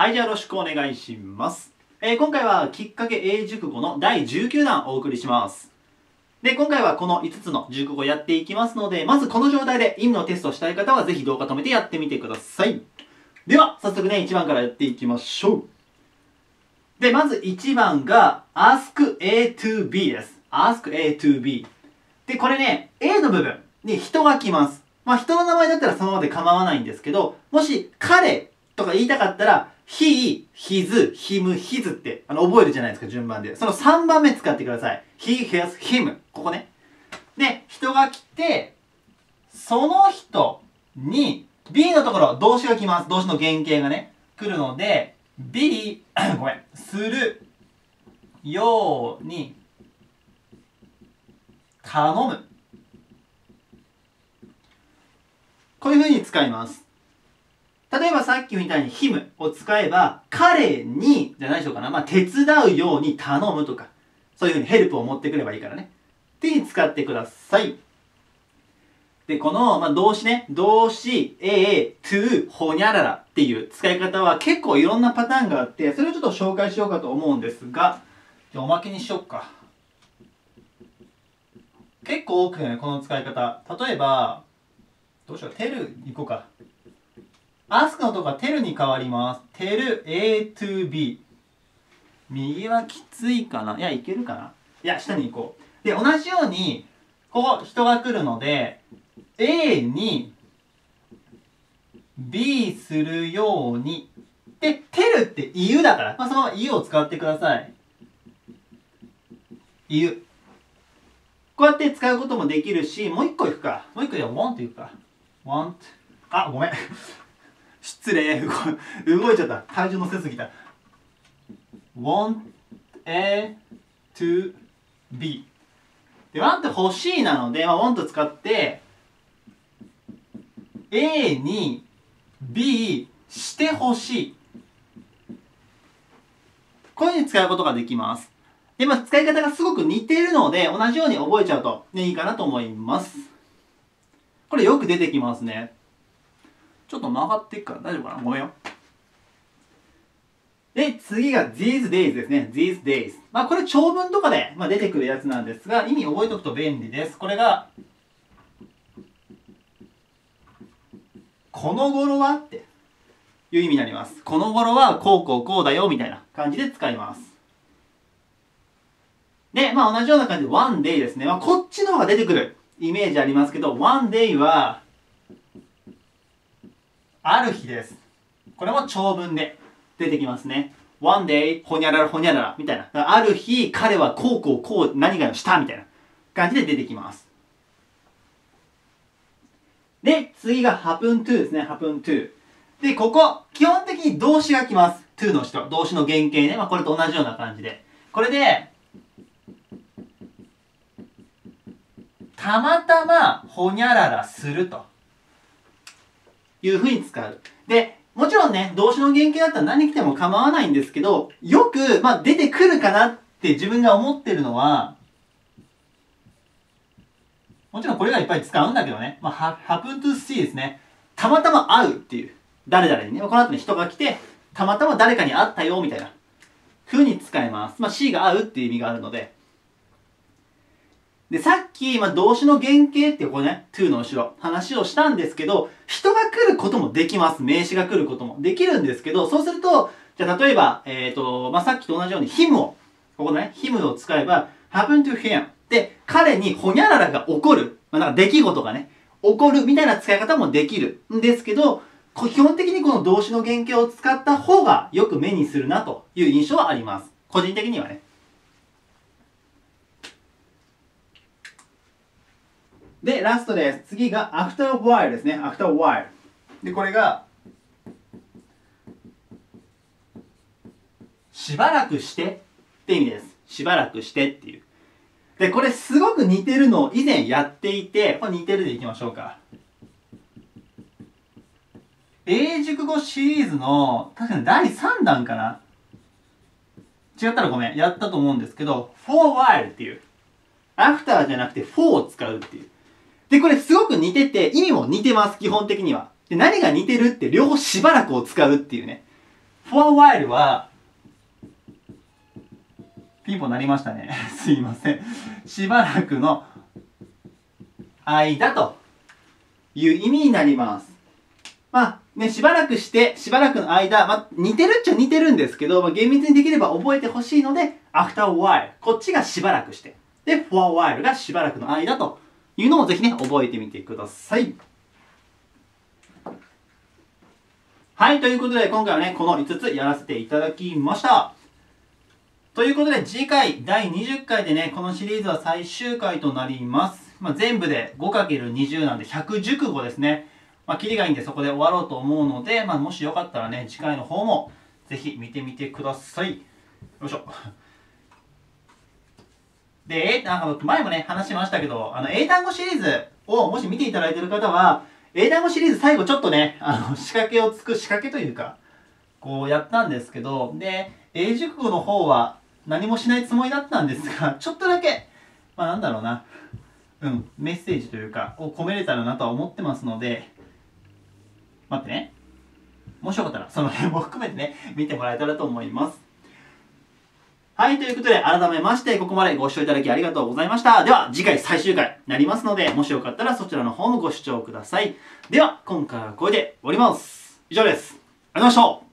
はい、じゃあよろしくお願いします。えー今回はきっかけ英熟語の第19弾お送りします。で、今回はこの5つの熟語をやっていきますので、まずこの状態で意味のテストしたい方はぜひ動画止めてやってみてください。では、早速ね、1番からやっていきましょう。で、まず1番が ask A to B です。ask A to B。で、これね、A の部分に人が来ます。まあ、人の名前だったらそのままで構わないんですけど、もし、彼とか言いたかったら、he, his, him, his って、あの、覚えるじゃないですか、順番で。その3番目使ってください。he, his, him。ここね。で、人が来て、その人に、B のところ、動詞が来ます。動詞の原型がね、来るので、B ごめん、するように、頼む。こういう風に使います。例えばさっきみたいに him を使えば、彼に、じゃないでしょうかな。まあ、手伝うように頼むとか、そういう風にヘルプを持ってくればいいからね。っていうに使ってください。で、この、まあ、動詞ね、動詞、a, to, ほにゃららっていう使い方は結構いろんなパターンがあって、それをちょっと紹介しようかと思うんですが、じゃおまけにしよっか。結構多くね、この使い方。例えば、どうしよう、テル行こうか。Ask のとこは tell に変わります。tell A to B。右はきついかな？いや、いけるかな？いや、下に行こう。で、同じように、ここ人が来るので、A に B するように。で、tell って言うだから。まあ、そのまま言うを使ってください。言う。こうやって使うこともできるし、もう一個いくか。もう一個で want っていくか。want。あ、ごめん。失礼。動いちゃった。体重乗せすぎた。want A to B。で、want 欲しいなので、まあ、want 使って、A に B してほしい。こういうふうに使うことができます。で、まあ、使い方がすごく似ているので、同じように覚えちゃうと、ね、いいかなと思います。これよく出てきますね。ちょっと曲がっていくから大丈夫かなごめんよ。で、次が these days ですね。these days。まあこれ長文とかで、まあ、出てくるやつなんですが、意味覚えておくと便利です。これが、この頃はっていう意味になります。この頃はこうこうこうだよみたいな感じで使います。で、まあ同じような感じで one day ですね。まあこっちの方が出てくるイメージありますけど、one day は、ある日です。これも長文で出てきますね。one day, ほにゃららほにゃららみたいな。ある日、彼はこうこうこう何々をしたみたいな感じで出てきます。で、次が happen to ですね。happen to。で、ここ、基本的に動詞が来ます。to の人。動詞の原型ね。まあこれと同じような感じで。これで、たまたまほにゃららするというふうに使う。で、もちろんね、動詞の原型だったら何来ても構わないんですけど、よく、まあ、出てくるかなって自分が思ってるのは、もちろんこれがいっぱい使うんだけどね、まあ、は happen to see ですね。たまたま会うっていう。誰々にね、この後に人が来て、たまたま誰かに会ったよ、みたいな。風に使えます。まあ、C が会うっていう意味があるので。で、さっき、まあ、動詞の原型っていうこうね、to の後ろ、話をしたんですけど、人が来ることもできます。名詞が来ることもできるんですけど、そうすると、じゃあ例えば、えっ、と、まあ、さっきと同じように him を、ここね、him を使えば、happen to him で、彼にほにゃららが起こる、まあ、なんか出来事がね、起こるみたいな使い方もできるんですけど、基本的にこの動詞の原型を使った方がよく目にするなという印象はあります。個人的にはね。で、ラストです。次が after a while ですね。after a while。で、これが、しばらくしてって意味です。しばらくしてっていう。で、これすごく似てるのを以前やっていて、これ似てるでいきましょうか。英熟語シリーズの、確かに第3弾かな違ったらごめん。やったと思うんですけど、for while っていう。after じゃなくて for を使うっていう。で、これすごく似てて、意味も似てます、基本的には。で、何が似てるって、両方しばらくを使うっていうね。for a while は、ピンポンなりましたね。すいません。しばらくの間という意味になります。まあ、ね、しばらくして、しばらくの間、まあ、似てるっちゃ似てるんですけど、まあ、厳密にできれば覚えてほしいので、after a while。こっちがしばらくして。で、for a while がしばらくの間というのをぜひね、覚えてみてください。はい、ということで今回はね、この5つやらせていただきました。ということで次回第20回でね、このシリーズは最終回となります。まあ、全部で 5×20 なんで100熟語ですね。まあ、キリがいいんでそこで終わろうと思うので、まあ、もしよかったらね、次回の方もぜひ見てみてください。よいしょ。で、なんか前もね、話しましたけど、あの、英単語シリーズをもし見ていただいている方は、英単語シリーズ最後ちょっとね、あの、仕掛けをつく、仕掛けというか、こうやったんですけど、で、英熟語の方は何もしないつもりだったんですが、ちょっとだけ、まあなんだろうな、うん、メッセージというか、を込めれたらなとは思ってますので、待ってね。もしよかったら、その辺も含めてね、見てもらえたらと思います。はい、ということで、改めまして、ここまでご視聴いただきありがとうございました。では、次回最終回になりますので、もしよかったらそちらの方もご視聴ください。では、今回はこれで終わります。以上です。ありがとうございました